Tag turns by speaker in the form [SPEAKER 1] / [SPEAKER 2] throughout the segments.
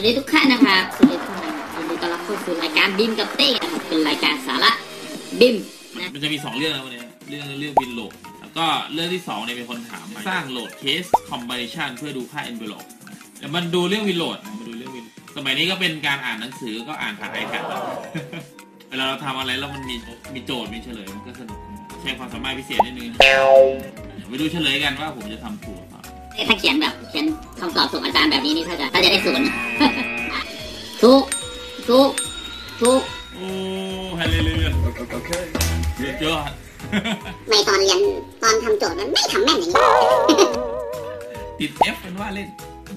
[SPEAKER 1] สวัสดีทุกท่านนะครับสวัสดีทุกท่านยินดีต้อนรับเข้าสู่รายการ BIM กับเต้งนะครับเป็นรายการสาระ BIM นะ
[SPEAKER 2] มันจะมีสองเรื่องนะวันนี้เรื่องเรื่อง wind load แล้วก็เรื่องที่สองเนี่ยเป็นคนถามมาสร้างโหลดเคสคอม b บ n ชันเพื่อดูค่า envelope เดี๋ยวมันดูเรื่อง wind load นะมาดูเรื่อง wind สมัยนี้ก็เป็นการอ่านหนังสือก็อ่านผ่านไอแพดเวลาเราทำอะไรแล้วมันมีมีโจทย์มีเฉลยมันก็สนุกใช้ความสามารถพิเศษนิดนึงไปดูเฉลยกันว่าผมจะทำถูกหรือเปล่า
[SPEAKER 1] ถ้าเขียนแบบเขียนคำตอบส่งอาจารย์แบบนี้นี่ถ้าจะถ้าจะได้ศูนย์ทุกทุกทุก
[SPEAKER 2] โอ้ฮาเลลูยาเยอะเยอะ
[SPEAKER 3] ในตอนเรียนตอนทำโจทย์มันไม่ทำแม่นอย่างนี้
[SPEAKER 2] ติด F เป็นว่าเล่น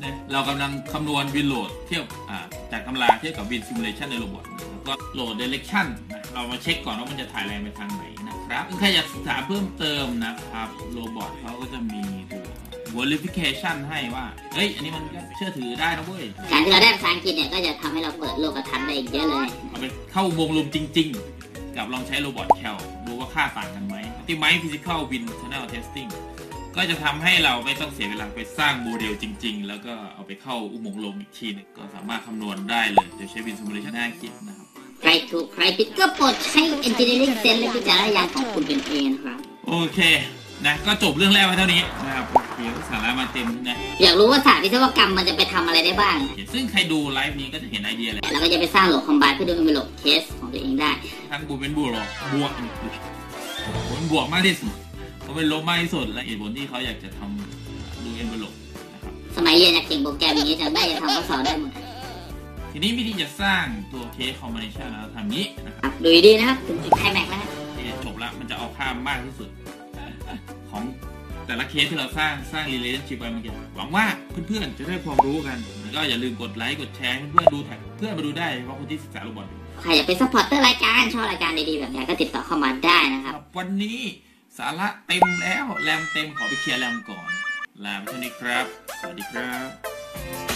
[SPEAKER 2] นะเรากำลังคำนวณ wind load เทียบอ่าจากตำราเทียบกับวินซิมูเลชันในโรบอทแล้วก็โหลดเดเร c ชันนะเรามาเช็คก่อนว่ามันจะถ่ายแรงไปทางไหนนะครับใครอยากศึกษาเพิ่มเติมนะครับ Robot เขาก็จะมีตัว verification ให้ว่า เฮ้ย อันนี้มันก็เชื่อถือได้นะเว้ย
[SPEAKER 1] การที่เราได้ภาษาอังกฤษเนี่ยก็จะทำให้เราเปิดโลกทัศน์ได้อีกเยอะเลย
[SPEAKER 2] เอาไปเข้าอุโมงค์ลมจริง ๆ กับลองใช้ Robot cal ดูว่าค่าต่างกันไหมที่ไม physical wind tunnel testing ก็จะทำให้เราไม่ต้องเสียเวลาไปสร้างโมเดลจริง ๆ แล้วก็เอาไปเข้าอุโมงค์ลมอีกทีหนึงก็สามารถคำนวณได้เลยเดี๋ยวใช้ wind simulation ให้คิดนะครับ
[SPEAKER 1] ใครถูกใครผิดก็โปรดใช้ engineering sense และวิจารณญาณของคุณเป็นเองนะครับ
[SPEAKER 2] โอเคนะก็จบเรื่องแรกไว้เท่านี้นะครับ โอเคสาระมาเต็มนะ
[SPEAKER 1] อยากรู้ว่าศาสตร์วิศวกรรมมันจะไปทำอะไรได้บ้าง
[SPEAKER 2] โอเคซึ่งใครดูไลฟ์นี้ก็จะเห็นไอเดียแหละ
[SPEAKER 1] เราก็จะไปสร้าง load combine เพื่อดูเป็น load case ของตัวเองได้
[SPEAKER 2] ทั้งบวกเป็นบวกหรอกบวกผลบวกมากที่สุดเขาเป็นลบมากที่สุดและเหตุผลที่เขาอยากจะทำดู envelopeนะครับ
[SPEAKER 1] สมัยเรียนอยากเก่งโปรแกรมอย่างนี้จะได้จะทำข้อสอบได้หมด
[SPEAKER 2] ทีนี้วิธีจะสร้างตัว case combination เราทำนี้นะค
[SPEAKER 1] ครับรับดูดีๆนะครับถึงจุดไคลแมกซ์ แต่
[SPEAKER 2] ละเคสที่เราสร้างสร้าง relationship ไปเมื่อกี้หวังว่าเพื่อนๆจะได้ความรู้กัน แล้วก็อย่าลืมกดไลค์กดแชร์ให้เพื่อนๆดู tag เพื่อนมาดูได้เพราะคนที่ศึกษา Robot อยู่
[SPEAKER 1] ใครอยากเป็น supporter รายการชอบรายการดีๆแบบนี้ก็ติดต่อเข้ามาได้นะครับ
[SPEAKER 2] วันนี้สาระเต็มแล้วแรมเต็มขอไปเคลียร์แรมก่อนลาไปเท่านี้ครับ สวัสดีครับ